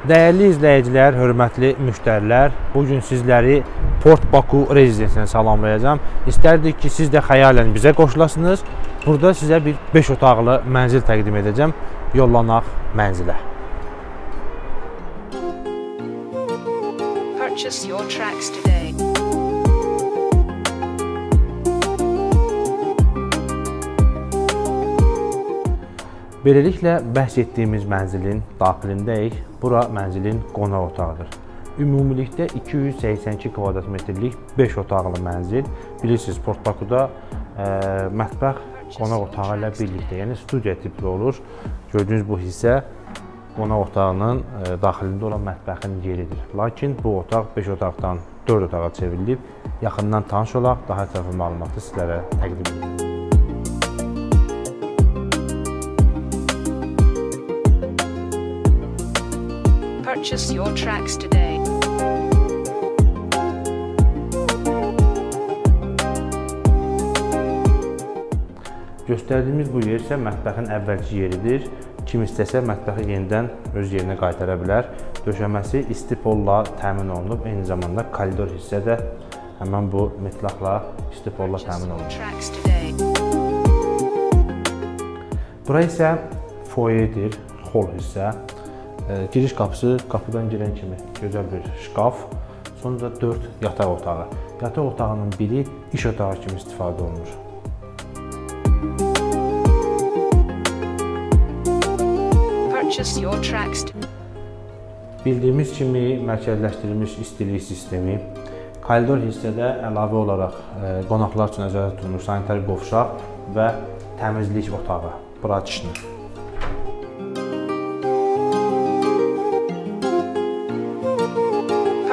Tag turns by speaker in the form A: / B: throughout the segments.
A: Dəyərli izləyicilər, hörmətli müştərilər, bu gün sizləri Port Baku rezidensiyasinə salamlayacağam. İstərdik ki, siz də xəyalən bizə qoşulasınız. Burada sizə bir 5 otaqlı mənzil təqdim edəcəm. Yollanaq mənzilə.
B: Purchase your tracks today.
A: Beləliklə bəhs etdiyimiz mənzilin daxilindəyik. Bura mənzilin qonaq otağıdır. Ümumilikdə 282 kvadrat metrlik 5 otaqlı mənzil. Bilirsiniz, Port Bakuda ə, mətbəx qonaq otağı ilə birlikdə, yəni studiya tipli olur. Gördüyünüz bu hissə qonaq otağının ə, daxilində olan mətbəxin yeridir. Lakin bu otaq 5 otaqdan 4 otağa çevrilib. Yaxından tanış olaq, daha ətraflı məlumatı sizlərə təqdim edəcəm.
B: Purchase your tracks today.
A: Göstərdiyimiz bu yer isə mətbəxin əvvəlki yeridir. Kim istəsə mətbəxi yenidən öz yerinə qaytara bilər. Döşəməsi isti polla təmin olunub. Eyni zamanda koridor hissə də həmin bu metlaqla isti polla təmin olunub. Bura isə foyedir, hol hissə. Giriş qapısı qapıdan girən kimi gözəl bir şkaf, sonra da 4 yataq otağı. Yataq otağının biri iş otağı kimi istifadə olunur. Bildiyimiz kimi mərkəzləşdirilmiş istilik sistemi, koridor hissədə əlavə olaraq e, qonaqlar üçün nəzərdə tutulmuş sanitar qovşaq və təmizlik otağı, praçishni.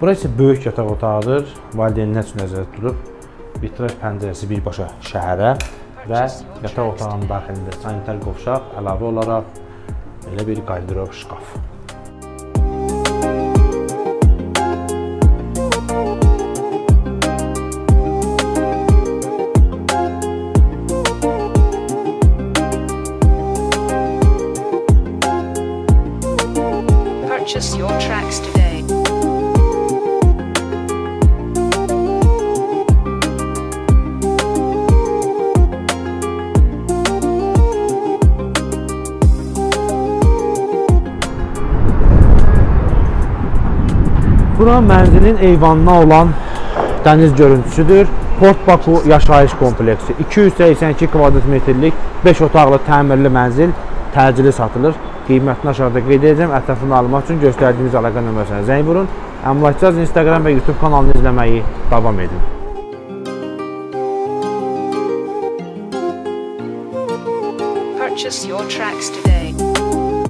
A: Bura isə böyük yataq otağıdır. Valideynlər üçün nəzərdə tutulub. Vitraj pəncərəsi birbaşa şəhərə və yataq otağının daxilində sanitar qovşaq, əlavə olaraq belə bir qardırop şkaf.
B: Purchase your tracks today.
A: Bura mənzilin eyvanına olan dəniz görüntüsüdür. Port Baku yaşayış kompleksi 282 kvadrat metrlik 5 otaqlı təmirli mənzil təcili satılır. Qiymətini aşağıda qeyd edəcəm. Ətraflı məlumat üçün göstərdiyimiz əlaqə nömrəsinə zəng vurun. Əmlakçaz Instagram və YouTube kanalını izləməyi davam edin.
B: Purchase your tracks today.